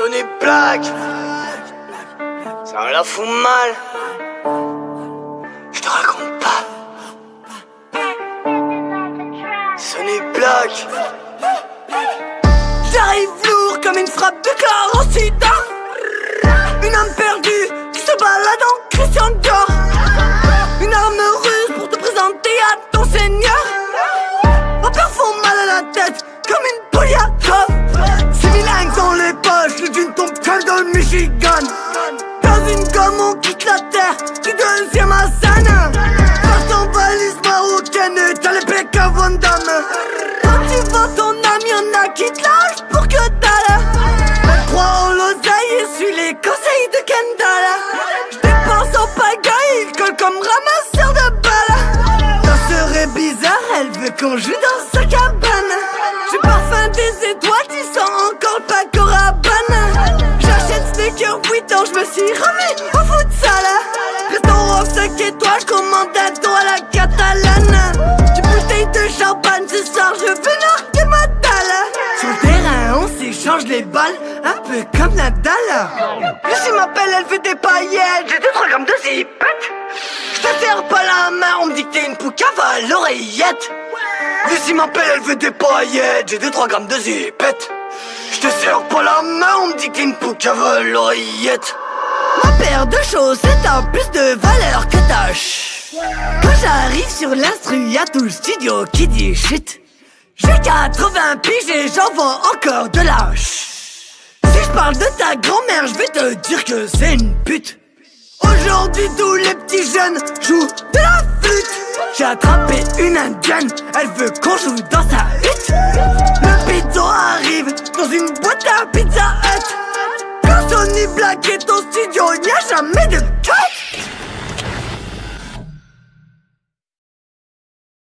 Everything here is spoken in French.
Sonny Black. Ça la fout mal. Je te raconte pas. Sonny Black. J'arrive lourd comme une frappe de carrossida Une âme perdue Michigan. Dans une gomme on quitte la terre du deuxième à Sana. Passe en valise marocaine t'as les pecs à Van Quand tu vois ton âme y'en a qui te pour que dalle Crois en l'oseille et suis les conseils de Kendall. J'dépense en pagaille, il colle comme ramasseur de balles. Ça serait bizarre, elle veut qu'on joue dans sa 5 étoiles, commande un dos à la catalane Du bouteille de champagne ce soir, je vais marquer ma dalle. Sur le terrain, on s'échange les balles, un peu comme Nadal. Lucie m'appelle, elle veut des paillettes, j'ai 2-3 grammes de zipette Je te serre pas la main, on me dit que t'es une poucave à l'oreillette. Lucie m'appelle, elle veut des paillettes, j'ai 2-3 grammes de zipette Je te serre pas la main, on me dit que t'es une poucave à l'oreillette Ma paire de chaussettes a plus de valeur que ta ch- Quand j'arrive sur l'instru, y'a tout le studio qui dit shit J'ai 80 piges et j'en vends encore de la ch- Si je parle de ta grand-mère, je vais te dire que c'est une pute. Aujourd'hui tous les petits jeunes jouent de la flûte. J'ai attrapé une indienne, elle veut qu'on joue dans sa hutte. Le pizza arrive dans une boîte à pizza Sony Black est au studio, y a jamais de